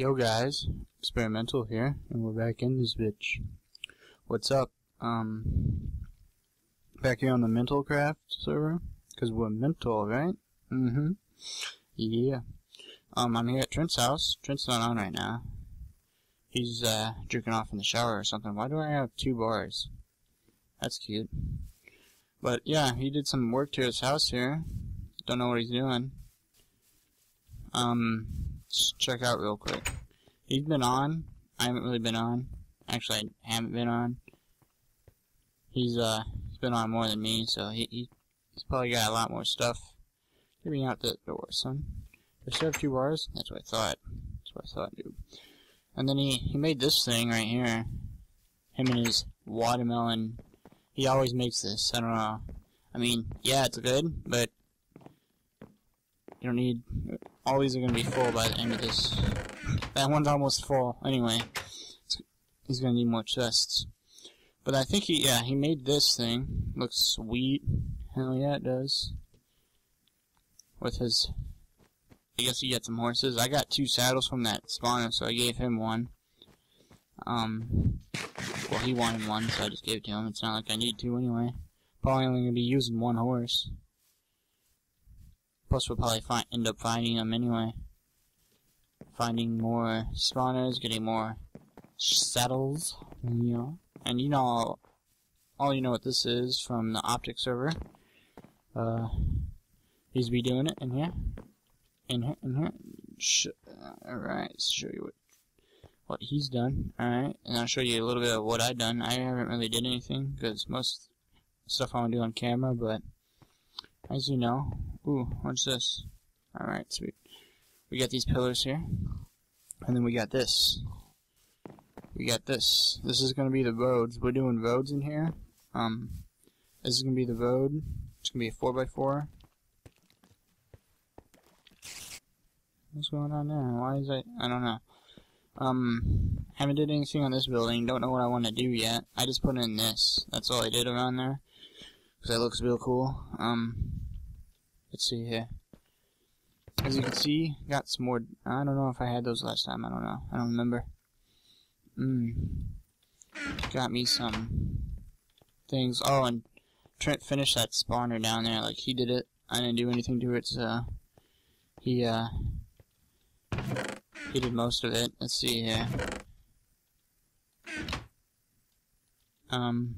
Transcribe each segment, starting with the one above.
Yo guys, experimental here, and we're back in this bitch. What's up? Um, back here on the Mentalcraft server, cause we're mental, right? Mm-hmm. Yeah. Um, I'm here at Trent's house. Trent's not on right now. He's, uh, jerking off in the shower or something. Why do I have two bars? That's cute. But, yeah, he did some work to his house here. Don't know what he's doing. Um, check out real quick. He's been on. I haven't really been on. Actually, I haven't been on. He's uh he's been on more than me, so he, he he's probably got a lot more stuff. Get me out the door, son. Have two bars? That's what I thought. That's what I thought, dude. And then he he made this thing right here. Him and his watermelon. He always makes this. I don't know. I mean, yeah, it's good, but you don't need all these are to be full by the end of this. That one's almost full. Anyway, he's to need more chests. But I think he, yeah, he made this thing. Looks sweet. Hell yeah, it does. With his, I guess he got some horses. I got two saddles from that spawner, so I gave him one. Um, well, he wanted one, so I just gave it to him. It's not like I need two anyway. Probably only to be using one horse. Plus, we'll probably find, end up finding them anyway. Finding more spawners, getting more saddles, you know. And you know, all you know what this is from the Optic server. Uh, he's be doing it in here. In here, in here. Sh Alright, show you what what he's done. Alright, and I'll show you a little bit of what I've done. I haven't really did anything, because most stuff I want to do on camera, but as you know, ooh, what's this? Alright, sweet. We got these pillars here. And then we got this. We got this. This is gonna be the roads. We're doing roads in here. Um, this is gonna be the road. It's gonna be a 4x4. What's going on there? Why is I, I don't know. Um, haven't did anything on this building. Don't know what I want to do yet. I just put in this. That's all I did around there. Because that looks real cool. Um, Let's see here. As you can see, got some more. I don't know if I had those last time. I don't know. I don't remember. Mmm. Got me some things. Oh, and Trent finished that spawner down there. Like, he did it. I didn't do anything to it, so... He, uh... He did most of it. Let's see here. Um...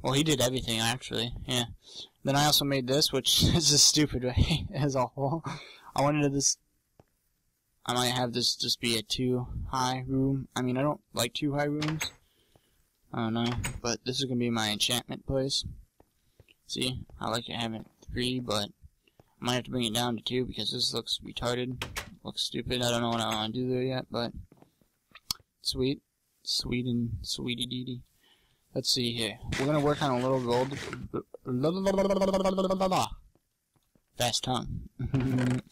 Well, he did everything, actually. Yeah. Then I also made this, which is a stupid way as a whole. I wanted this... I might have this just be a two-high room. I mean, I don't like two-high rooms. I don't know. But this is to be my enchantment place. See? I like to have it three, but I might have to bring it down to two because this looks retarded. Looks stupid. I don't know what I want to do there yet, but... Sweet. Sweet and sweetie deedy. Let's see here. We're gonna work on a little gold. Fast tongue.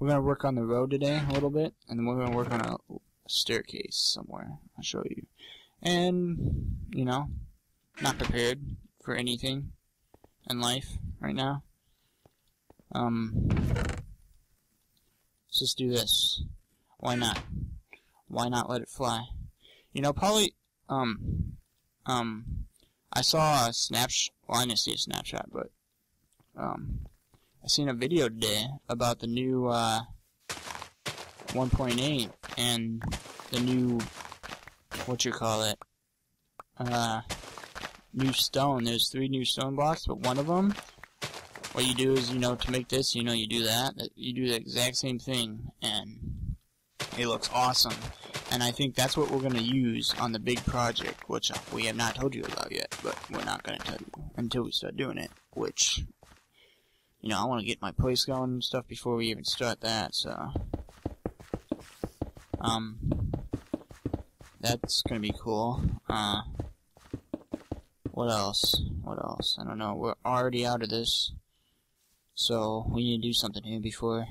we're gonna work on the road today a little bit, and then we're gonna work on a staircase somewhere. I'll show you. And, you know, not prepared for anything in life right now. Um, let's just do this. Why not? Why not let it fly? You know, probably, um, um, I saw a snapshot. Well, I didn't see a snapshot, but um, I seen a video today about the new uh, 1.8 and the new what you call it uh, new stone. There's three new stone blocks, but one of them, what you do is you know to make this, you know you do that. You do the exact same thing, and it looks awesome. And I think that's what we're going to use on the big project, which we have not told you about yet, but we're not going to tell you until we start doing it, which, you know, I want to get my place going and stuff before we even start that, so, um, that's going to be cool. Uh, what else? What else? I don't know. We're already out of this, so we need to do something here before.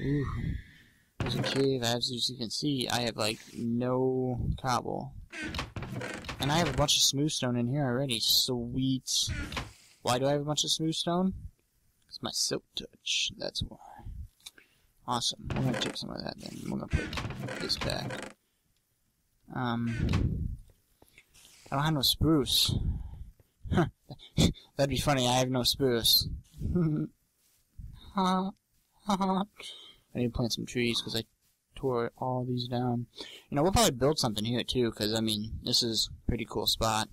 Ooh. There's a cave, as you can see, I have, like, no cobble. And I have a bunch of smooth stone in here already. Sweet. Why do I have a bunch of smooth stone? It's my silk touch. That's why. Awesome. We're gonna take some of that then. We're gonna put this back. Um, I don't have no spruce. That'd be funny. I have no spruce. I need to plant some trees because I tore all these down. You know, we'll probably build something here too because I mean, this is pretty cool spot.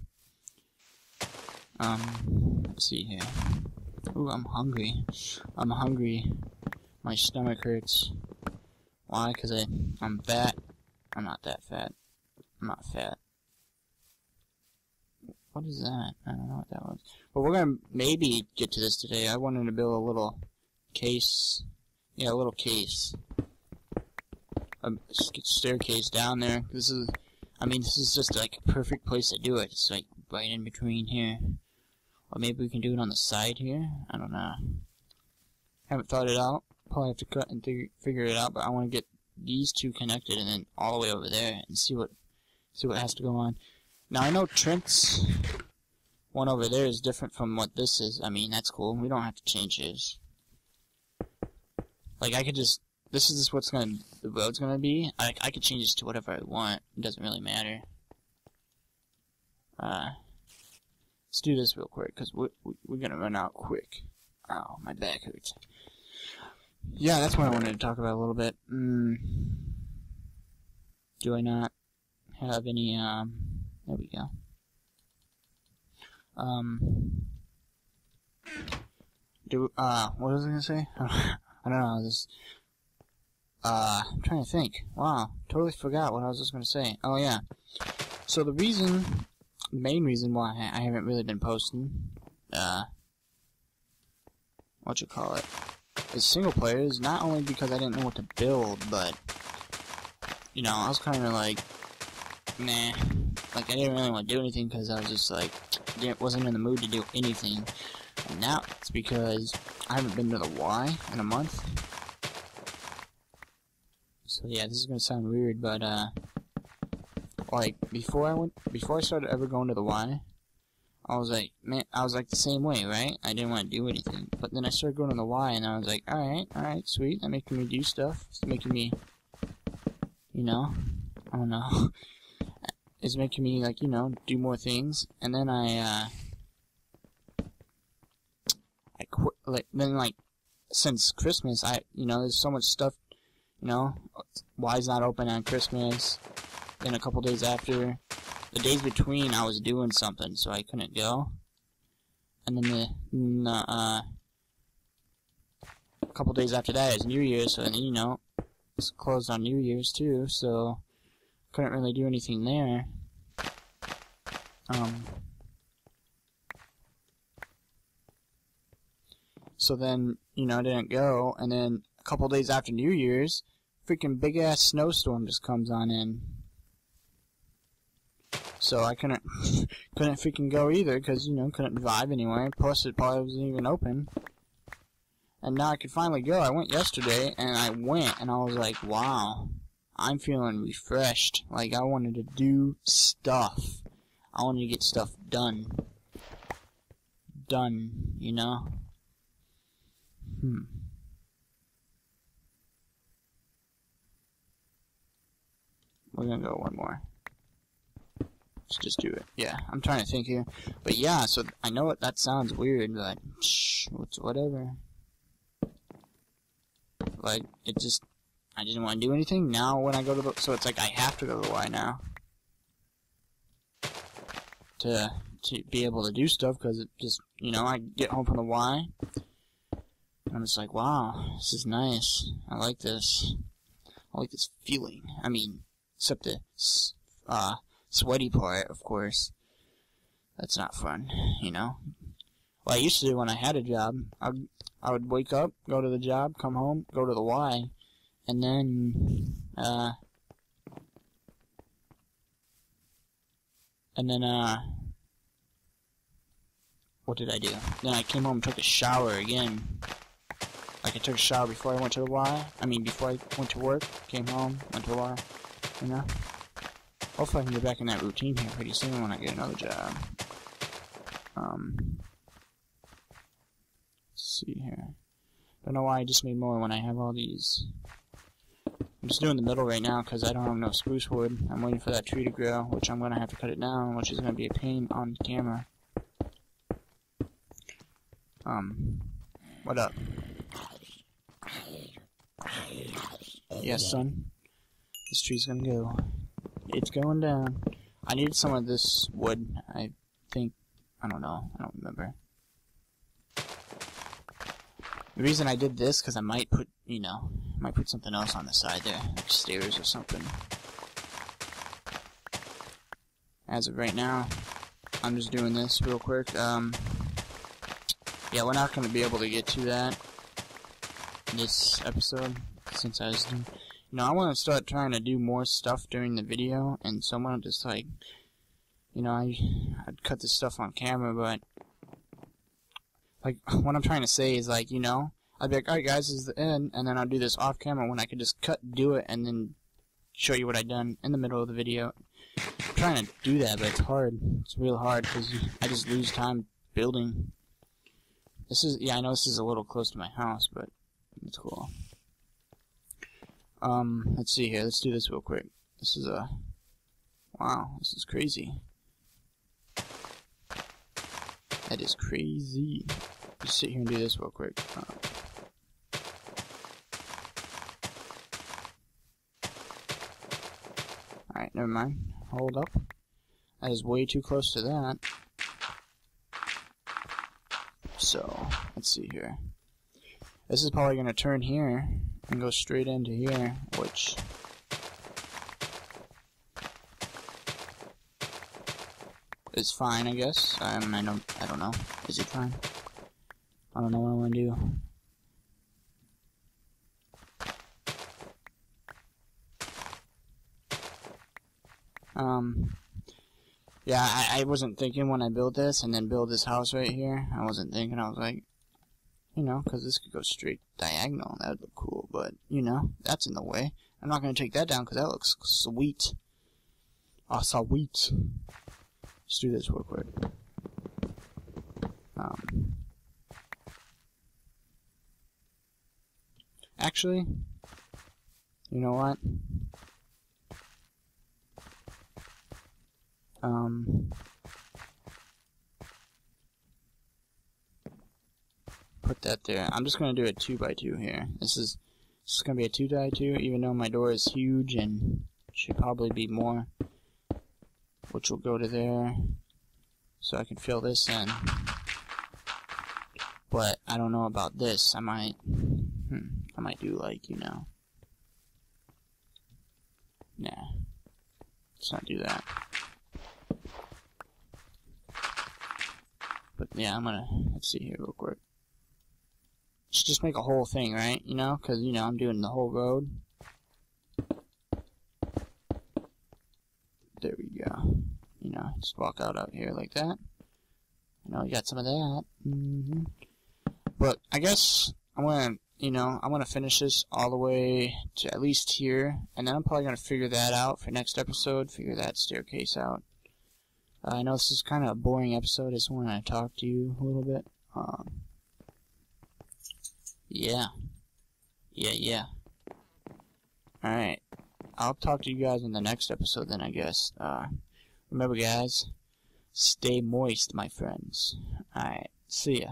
Um, let's see here. Ooh, I'm hungry. I'm hungry. My stomach hurts. Why? Because I, I'm fat. I'm not that fat. I'm not fat. What is that? I don't know what that was. But we're gonna maybe get to this today. I wanted to build a little case. Yeah, a little case. A staircase down there. This is, I mean, this is just like a perfect place to do it. It's like right in between here. Or maybe we can do it on the side here. I don't know. Haven't thought it out. Probably have to cut and figure it out. But I want to get these two connected and then all the way over there and see what see what has to go on. Now I know Trent's one over there is different from what this is. I mean that's cool. We don't have to change his. Like I could just this is what's gonna the road's gonna be. I I could change this to whatever I want. It doesn't really matter. Uh, let's do this real quick because we, we, we're gonna run out quick. Oh, my back hurts. Yeah, that's what I wanted to talk about a little bit. Mm, do I not have any? Um, there we go. Um, do uh, what was I gonna say? I don't know. This. Uh, I'm trying to think. Wow, totally forgot what I was just gonna say. Oh yeah. So the reason, the main reason why I haven't really been posting, uh, what you call it, is single player is not only because I didn't know what to build, but you know, I was kind of like, nah, like I didn't really want to do anything because I was just like, wasn't in the mood to do anything. And now it's because I haven't been to the Y in a month. So yeah, this is gonna sound weird, but uh, like before I went, before I started ever going to the Y, I was like, man, I was like the same way, right? I didn't want to do anything, but then I started going to the Y, and I was like, all right, all right, sweet, that making me do stuff. It's making me, you know, I don't know. it's making me like you know do more things, and then I uh, I quit like then like since Christmas I you know there's so much stuff you know why Y's not open on Christmas. Then a couple days after, the days between I was doing something so I couldn't go, and then the, the uh, a couple days after that is New Year's, so then you know it's closed on New Year's too, so couldn't really do anything there. Um, so then, you know, I didn't go, and then a couple days after New Year's, freaking big ass snowstorm just comes on in. So I couldn't, couldn't freaking go either, because, you know, couldn't vibe anyway, plus it probably wasn't even open. And now I could finally go. I went yesterday, and I went, and I was like, wow, I'm feeling refreshed. Like, I wanted to do stuff. I wanted to get stuff done. Done, you know? Hmm. We're gonna go one more. Let's just do it. Yeah, I'm trying to think here. But yeah, so I know it, that sounds weird, but shh, what's whatever. Like, it just, I didn't want to do anything. Now when I go to the, so it's like I have to go to the Y now to to be able to do stuff because it just you know I get home from the Y I'm just like wow this is nice. I like this. I like this feeling. I mean except the uh, sweaty part of course. That's not fun you know? Well, I used to do when I had a job. I I would wake up go to the job come home go to the Y and then uh And then, uh, what did I do? Then I came home and took a shower again. Like, I took a shower before I went to the Y. I mean, before I went to work, came home, went to the Y, you know? Hopefully I can get back in that routine here pretty soon when I get another job. Um, let's see here. Don't know why I just made more when I have all these. I'm just doing the middle right now because I don't have no spruce wood. I'm waiting for that tree to grow, which I'm going to have to cut it down, which is going to be a pain on camera. Um, what up? Yes, son. This tree's gonna go. It's going down. I need some of this wood. I think. I don't know. I don't remember. The reason I did this, because I might put, you know, I might put something else on the side there, like stairs or something. As of right now, I'm just doing this real quick. Um, yeah, we're not going to be able to get to that this episode, since I was doing, you know, I want to start trying to do more stuff during the video, and so I'm going to just, like, you know, I, I'd cut this stuff on camera, but like, what I'm trying to say is, like, you know, I'd be like, alright guys, this is the end, and then I'll do this off camera when I could just cut, do it, and then show you what I done in the middle of the video. I'm trying to do that, but it's hard. It's real hard, because I just lose time building. This is, yeah, I know this is a little close to my house, but it's cool. Um, let's see here, let's do this real quick. This is a, wow, this is crazy. That is crazy. Just sit here and do this real quick. Uh, Alright, never mind. Hold up. That is way too close to that. So, let's see here. This is probably going to turn here and go straight into here, which is fine, I guess. Um, I don't, I don't know. Is it fine? I don't know what I want to do. Um, yeah, I, I wasn't thinking when I built this and then build this house right here. I wasn't thinking, I was like, you know, because this could go straight diagonal. That would look cool, but, you know, that's in the way. I'm not going to take that down because that looks sweet. Oh, sweet. Let's do this real quick. Um, actually, you know what? Um, put that there. I'm just going to do a 2 by 2 here. This is, this is going to be a 2 by 2 even though my door is huge and should probably be more which will go to there, so I can fill this in. But I don't know about this. I might, hmm, I might do like you know. Nah, let's not do that. But yeah, I'm gonna let's see here real quick. Just make a whole thing, right? You know, because you know I'm doing the whole road. There we go. You know, just walk out out here like that. You know, you got some of that. Mm -hmm. But I guess I'm gonna, you know, I'm gonna finish this all the way to at least here, and then I'm probably gonna figure that out for next episode. Figure that staircase out. Uh, I know this is kind of a boring episode. I just want to talk to you a little bit. Um, yeah. Yeah, yeah. Alright. I'll talk to you guys in the next episode then, I guess. Uh, remember, guys, stay moist, my friends. Alright, see ya.